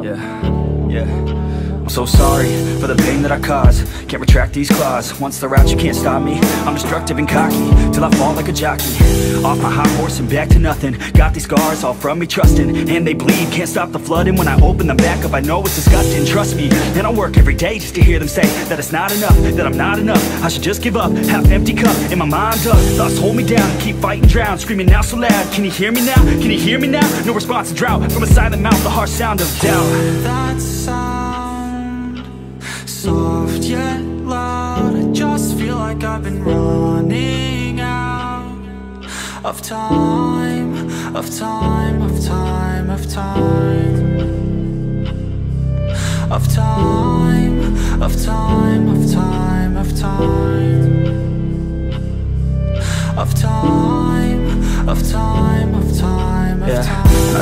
Yeah, yeah. I'm so sorry for the pain that I caused. Can't retract these claws. Once they're out you can't stop me. I'm destructive and cocky Till I fall like a jockey. Off my high horse and back to nothing. Got these scars all from me trusting And they bleed, can't stop the flooding When I open them back up. I know it's disgusting Trust me, and I work every day Just to hear them say that it's not enough That I'm not enough, I should just give up Half empty cup, and my mind's up. Thoughts hold me down, keep fighting drown Screaming now so loud, can you hear me now? Can you hear me now? No response to drought. From a silent mouth, the harsh sound of doubt yet loud I just feel like I've been running out Of time, of time, of time, of time. Of time, of time, of time, of time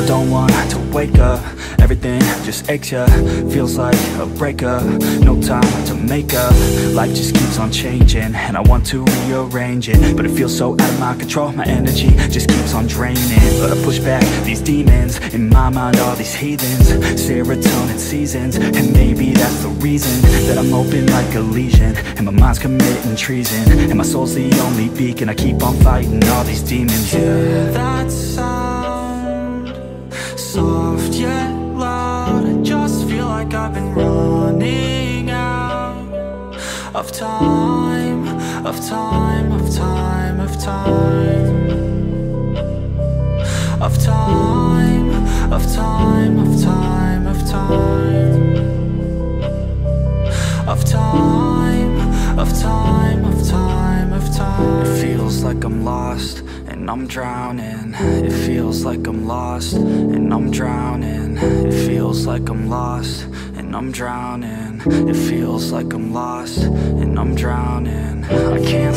don't want to wake up. Everything just aches ya. Feels like a breakup. No time to make up. Life just keeps on changing And I want to rearrange it. But it feels so out of my control. My energy just keeps on draining. But I push back these demons. In my mind all these heathens. Serotonin seasons. And maybe that's the reason That I'm open like a lesion And my mind's committing treason. And my soul's the only beacon. I keep on fighting all these demons. Yeah that sound Soft yet loud. I just feel like I've been running out Of time, of time, of time, of time. Of time, of time, of time, of time. Of time, of time, of time, of time. It feels like I'm lost and I'm drowning. It feels like I'm lost and I'm drowning. It feels like I'm lost and I'm drowning. It feels like I'm lost and I'm drowning. I can't